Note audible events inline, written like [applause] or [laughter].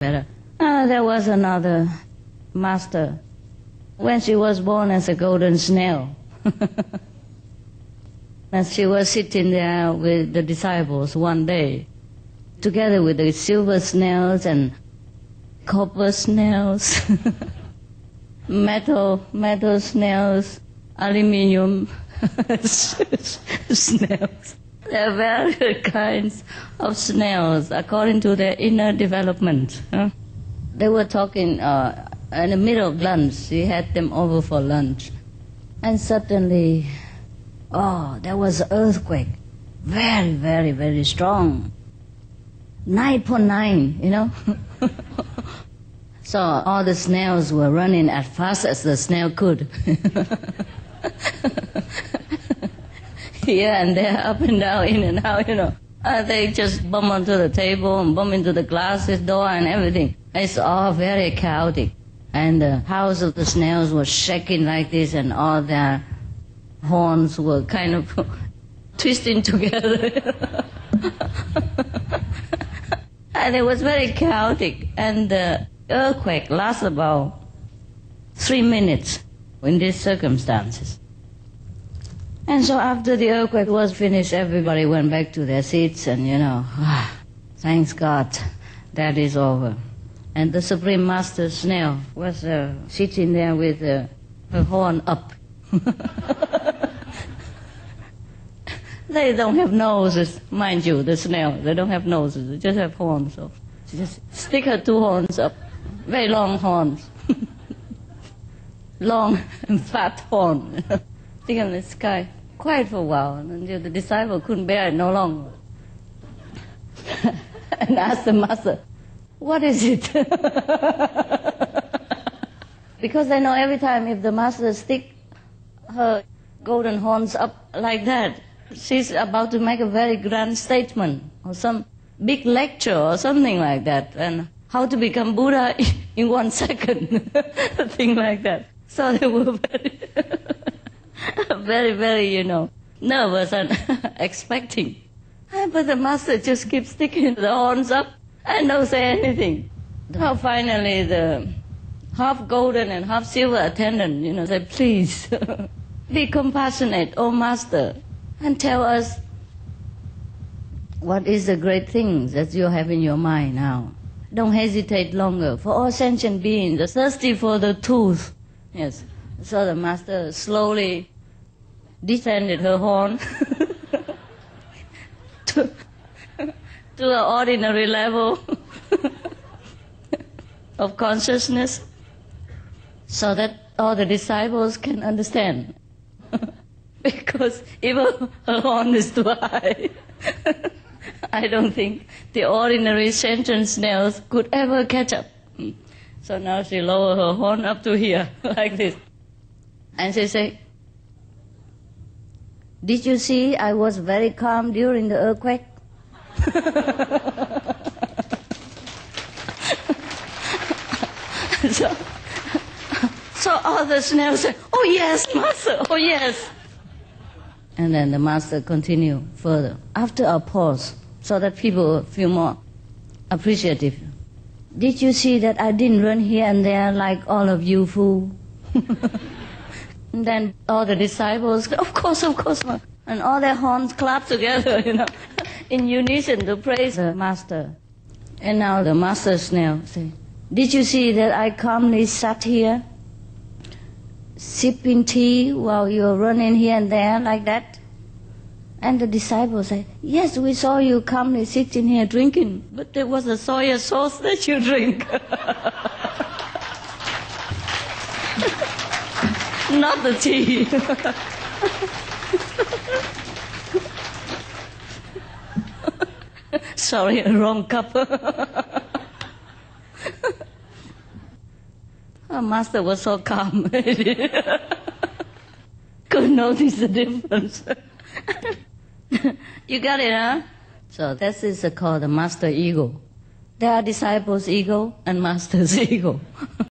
better. Ah, there was another master when she was born as a golden snail. [laughs] and she was sitting there with the disciples one day, together with the silver snails and copper snails, [laughs] metal, metal snails, aluminium [laughs] snails. There are various kinds of snails according to their inner development. They were talking uh, in the middle of lunch. She had them over for lunch. And suddenly, oh, there was an earthquake. Very, very, very strong. 9.9, you know? [laughs] so all the snails were running as fast as the snail could. [laughs] here and there, [laughs] up and down, in and out, you know. Uh, they just bump onto the table and bump into the glasses door and everything. It's all very chaotic. And the house of the snails was shaking like this and all their horns were kind of [laughs] twisting together. and [laughs] it was very chaotic. And the earthquake lasted about three minutes in these circumstances. And so after the earthquake was finished, everybody went back to their seats and, you know, ah, thanks God, that is over. And the Supreme Master Snail was uh, sitting there with uh, her horn up. [laughs] they don't have noses, mind you, the snail. They don't have noses, they just have horns. So she just stick her two horns up, very long horns. [laughs] long and fat horn. [laughs] stick in the sky. Quiet for a while, and the disciple couldn't bear it no longer. [laughs] and asked the master, what is it? [laughs] because they know every time if the master stick her golden horns up like that, she's about to make a very grand statement or some big lecture or something like that, and how to become Buddha [laughs] in one second, thing like that. So they were very, [laughs] very, very, you know, nervous and [laughs] expecting. But the master just keeps sticking the horns up and don't say anything. Now finally the half golden and half silver attendant, you know, said, please [laughs] be compassionate, oh master, and tell us what is the great thing that you have in your mind now. Don't hesitate longer. For all sentient beings are thirsty for the truth. Yes. So the master slowly descended her horn [laughs] to, to an ordinary level of consciousness so that all the disciples can understand. [laughs] because even her horn is too high. [laughs] I don't think the ordinary sentient snails could ever catch up. Hmm. So now she lower her horn up to here, like this. And she say, did you see I was very calm during the earthquake? [laughs] so, so all the snails say, oh yes, master, oh yes. And then the master continue further after a pause so that people feel more appreciative. Did you see that I didn't run here and there like all of you fool? [laughs] and then all the disciples, of course, of course, and all their horns clap together, [laughs] you know, in unison to praise the master. And now the master snail say, did you see that I calmly sat here, sipping tea while you were running here and there like that? And the disciples say, Yes, we saw you calmly sitting here drinking, but there was a soya sauce that you drink. [laughs] Not the tea. [laughs] Sorry, wrong cup. [laughs] Our oh, master was so calm. [laughs] Could notice the difference. you got it, huh? So this is called the master ego. There are disciples' ego and master's ego.